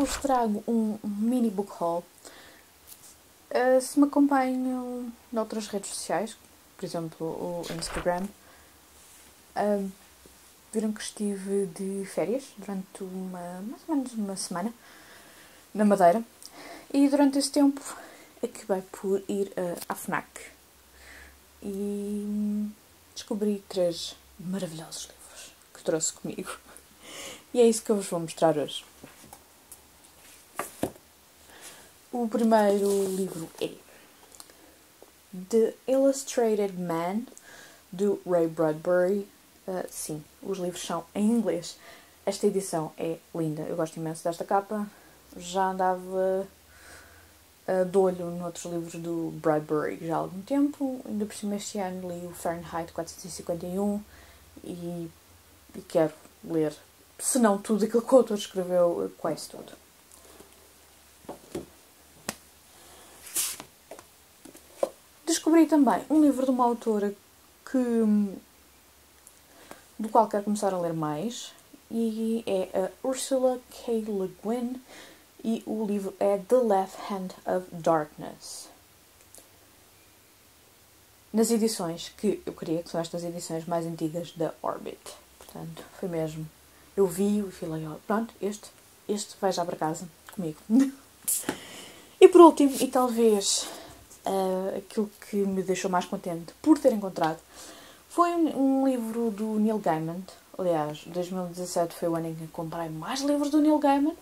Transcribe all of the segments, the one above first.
vos trago um mini book haul. Uh, se me acompanham noutras redes sociais, por exemplo o Instagram, uh, viram que estive de férias durante uma, mais ou menos uma semana na Madeira e durante esse tempo acabei por ir uh, à FNAC e descobri três maravilhosos livros que trouxe comigo. E é isso que eu vos vou mostrar hoje. O primeiro livro é The Illustrated Man, do Ray Bradbury. Uh, sim, os livros são em inglês. Esta edição é linda, eu gosto imenso desta capa. Já andava uh, de olho noutros livros do Bradbury já há algum tempo. Ainda por cima este ano li o Fahrenheit 451 e, e quero ler, se não tudo aquilo que o autor escreveu, quase tudo. Descobri também um livro de uma autora que, do qual quero começar a ler mais e é a Ursula K. Le Guin e o livro é The Left Hand of Darkness. Nas edições que eu queria, que são estas edições mais antigas da Orbit. Portanto, foi mesmo. Eu vi e falei, pronto, este, este vai já para casa comigo. e por último, e talvez uh, aquilo que me deixou mais contente por ter encontrado foi um, um, livro do Neil Gaiman. Aliás, 2017 foi o ano em que comprei mais livros do Neil Gaiman.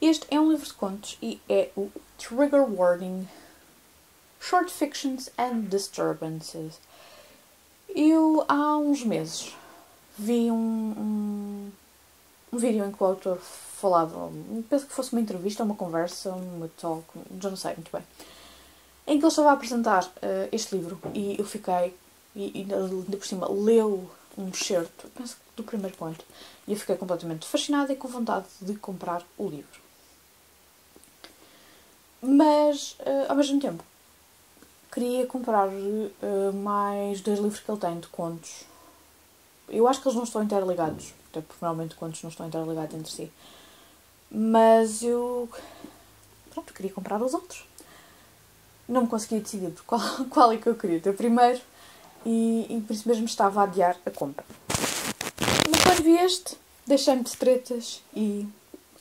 Este é um livro de contos e é o Trigger Warning Short Fictions and Disturbances. Eu, há uns meses, vi um, um, um vídeo em que o autor falava, penso que fosse uma entrevista, uma conversa, uma talk, já não sei muito bem em que ele estava a apresentar uh, este livro e eu fiquei, e, ainda por cima leu um excerto, penso do primeiro ponto, e eu fiquei completamente fascinada e com vontade de comprar o livro. Mas, uh, ao mesmo tempo, queria comprar uh, mais dois livros que ele tem de contos. Eu acho que eles não estão interligados, até porque normalmente contos não estão interligados entre si. Mas eu. Pronto, queria comprar os outros não me conseguia decidir por qual, qual é que eu queria ter primeiro e, e por isso mesmo estava a adiar a compra. Mas quando vi este, deixei-me de tretas e,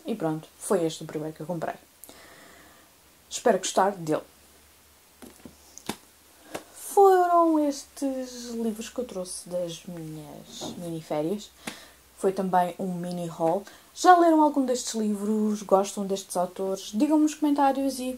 e pronto, foi este o primeiro que eu comprei. Espero gostar dele. Foram estes livros que eu trouxe das minhas mini-férias. Foi também um mini haul. Já leram algum destes livros? Gostam destes autores? Digam-me nos comentários e